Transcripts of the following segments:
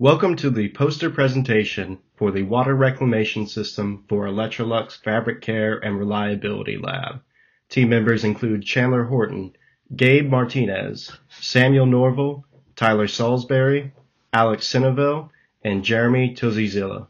Welcome to the poster presentation for the Water Reclamation System for Electrolux Fabric Care and Reliability Lab. Team members include Chandler Horton, Gabe Martinez, Samuel Norville, Tyler Salisbury, Alex Sinneville, and Jeremy Tozizilla.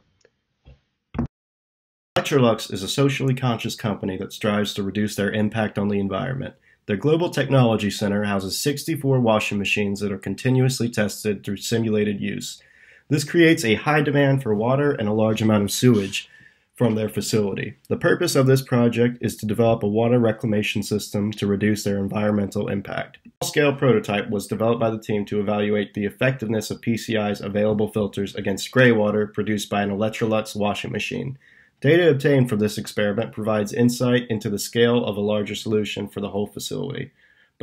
Electrolux is a socially conscious company that strives to reduce their impact on the environment. Their Global Technology Center houses 64 washing machines that are continuously tested through simulated use. This creates a high demand for water and a large amount of sewage from their facility. The purpose of this project is to develop a water reclamation system to reduce their environmental impact. A scale prototype was developed by the team to evaluate the effectiveness of PCI's available filters against gray water produced by an Electrolux washing machine. Data obtained from this experiment provides insight into the scale of a larger solution for the whole facility.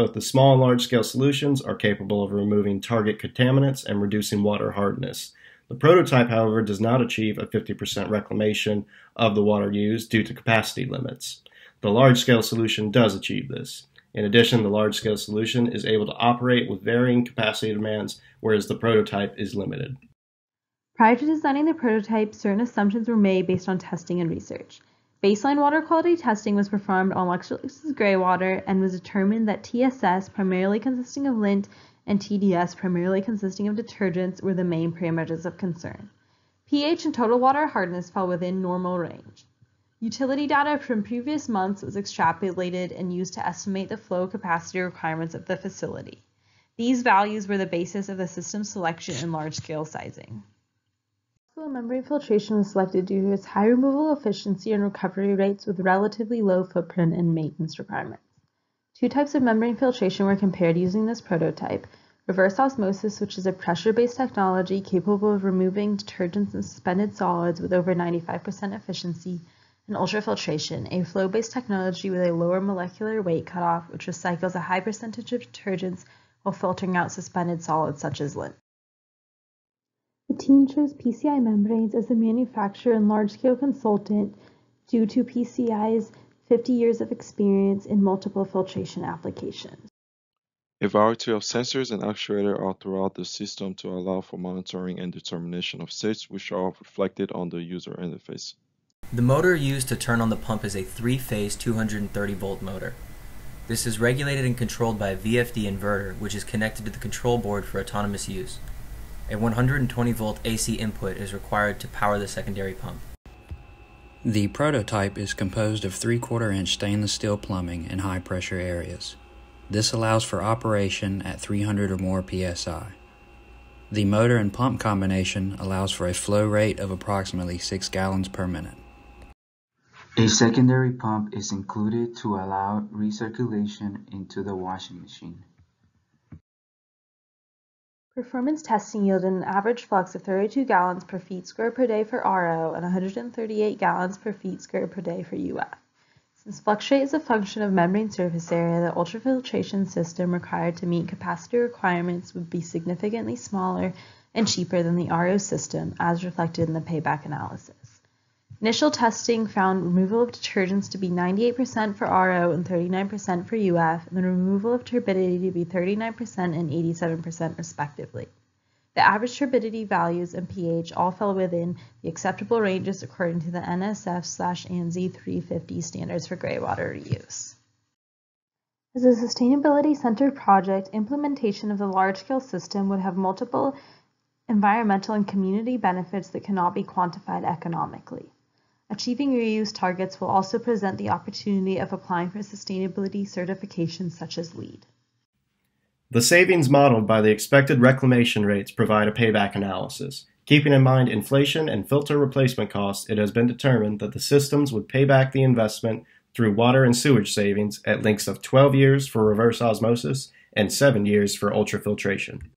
Both the small and large scale solutions are capable of removing target contaminants and reducing water hardness. The prototype, however, does not achieve a 50% reclamation of the water used due to capacity limits. The large scale solution does achieve this. In addition, the large scale solution is able to operate with varying capacity demands, whereas the prototype is limited. Prior to designing the prototype, certain assumptions were made based on testing and research. Baseline water quality testing was performed on Electrolux's gray water and was determined that TSS, primarily consisting of lint, and TDS, primarily consisting of detergents, were the main parameters of concern. pH and total water hardness fell within normal range. Utility data from previous months was extrapolated and used to estimate the flow capacity requirements of the facility. These values were the basis of the system selection and large-scale sizing. Membrane filtration was selected due to its high removal efficiency and recovery rates with relatively low footprint and maintenance requirements. Two types of membrane filtration were compared using this prototype. Reverse osmosis, which is a pressure-based technology capable of removing detergents and suspended solids with over 95% efficiency, and ultrafiltration, a flow-based technology with a lower molecular weight cutoff, which recycles a high percentage of detergents while filtering out suspended solids such as lint. The team chose PCI Membranes as the manufacturer and large-scale consultant due to PCI's 50 years of experience in multiple filtration applications. A variety of sensors and actuators are throughout the system to allow for monitoring and determination of states which are reflected on the user interface. The motor used to turn on the pump is a three-phase 230 volt motor. This is regulated and controlled by a VFD inverter which is connected to the control board for autonomous use. A 120 volt AC input is required to power the secondary pump. The prototype is composed of 3 quarter inch stainless steel plumbing in high pressure areas. This allows for operation at 300 or more psi. The motor and pump combination allows for a flow rate of approximately 6 gallons per minute. A secondary pump is included to allow recirculation into the washing machine. Performance testing yielded an average flux of 32 gallons per feet square per day for RO and 138 gallons per feet square per day for UF. Since flux rate is a function of membrane surface area, the ultrafiltration system required to meet capacity requirements would be significantly smaller and cheaper than the RO system, as reflected in the payback analysis. Initial testing found removal of detergents to be 98% for RO and 39% for UF, and the removal of turbidity to be 39% and 87% respectively. The average turbidity values and pH all fell within the acceptable ranges according to the NSF/ANSI 350 standards for gray water reuse. As a sustainability-centered project, implementation of the large-scale system would have multiple environmental and community benefits that cannot be quantified economically. Achieving reuse targets will also present the opportunity of applying for sustainability certifications such as LEED. The savings modeled by the expected reclamation rates provide a payback analysis. Keeping in mind inflation and filter replacement costs, it has been determined that the systems would pay back the investment through water and sewage savings at lengths of 12 years for reverse osmosis and 7 years for ultrafiltration.